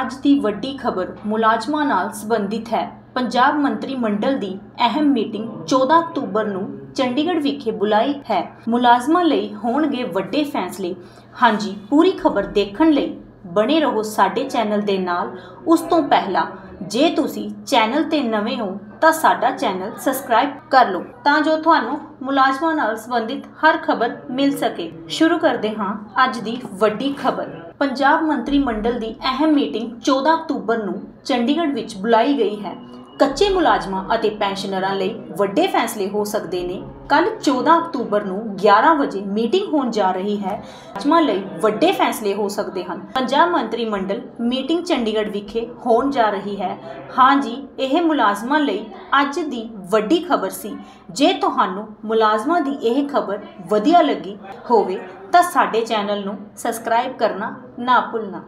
ਅੱਜ ਦੀ ਵੱਡੀ ਖਬਰ ਮੁਲਾਜ਼ਮਾਂ ਨਾਲ ਸੰਬੰਧਿਤ ਹੈ। ਪੰਜਾਬ ਮੰਤਰੀ ਮੰਡਲ ਦੀ ਅਹਿਮ ਮੀਟਿੰਗ 14 ਅਕਤੂਬਰ ਨੂੰ ਚੰਡੀਗੜ੍ਹ ਵਿਖੇ ਬੁਲਾਈ ਹੈ। ਮੁਲਾਜ਼ਮਾਂ ਲਈ ਹੋਣਗੇ ਵੱਡੇ ਫੈਸਲੇ। ਹਾਂਜੀ, ਪੂਰੀ ਖਬਰ ਦੇਖਣ ਲਈ ਬਣੇ ਰਹੋ ਸਾਡੇ ਚੈਨਲ ਦੇ ਨਾਲ। ਉਸ ਤੋਂ ਪਹਿਲਾਂ, ਜੇ ਤੁਸੀਂ ਚੈਨਲ ਤੇ ਨਵੇਂ ਹੋ, ਤਾਂ ਸਾਡਾ ਚੈਨਲ ਸਬਸਕ੍ਰਾਈਬ ਕਰ ਲਓ। ਤਾਂ ਜੋ ਤੁਹਾਨੂੰ ਮੁਲਾਜ਼ਮਾਂ ਨਾਲ ਸੰਬੰਧਿਤ ਹਰ ਖਬਰ ਮਿਲ ਸਕੇ। ਸ਼ੁਰੂ ਕਰਦੇ ਹਾਂ ਅੱਜ ਦੀ ਵੱਡੀ ਖਬਰ। ਪੰਜਾਬ ਮੰਤਰੀ ਮੰਡਲ ਦੀ ਅਹਿਮ ਮੀਟਿੰਗ 14 ਅਕਤੂਬਰ ਨੂੰ ਚੰਡੀਗੜ੍ਹ ਵਿੱਚ ਬੁਲਾਈ ਗਈ ਹੈ। ਕੱਚੇ ਮੁਲਾਜ਼ਮਾਂ ਅਤੇ ਪੈਨਸ਼ਨਰਾਂ ਲਈ ਵੱਡੇ ਫੈਸਲੇ ਹੋ ਸਕਦੇ ਨੇ। ਕੱਲ 14 ਅਕਤੂਬਰ ਨੂੰ 11 ਵਜੇ ਮੀਟਿੰਗ ਹੋਣ ਜਾ ਰਹੀ ਹੈ। ਮੁਲਾਜ਼ਮਾਂ ਲਈ ਵੱਡੇ ਫੈਸਲੇ ਹੋ ਸਕਦੇ ਹਨ। ਪੰਜਾਬ ਮੰਤਰੀ ਮੰਡਲ ਮੀਟਿੰਗ ਚੰਡੀਗੜ੍ਹ ਵਿਖੇ ਹੋਣ ਜਾ ਰਹੀ ਹੈ। ਹਾਂਜੀ ਇਹ ਮੁਲਾਜ਼ਮਾਂ ਲਈ ਅੱਜ ਦੀ ਵੱਡੀ ਖਬਰ ਸੀ। ਜੇ ਤੁਹਾਨੂੰ ਮੁਲਾਜ਼ਮਾਂ ਦੀ ਇਹ ਖਬਰ ਵਧੀਆ ਲੱਗੀ ਹੋਵੇ ਤਾਂ ਸਾਡੇ ਚੈਨਲ ਨੂੰ ਸਬਸਕ੍ਰਾਈਬ ਕਰਨਾ ਨਾ ਭੁੱਲਣਾ।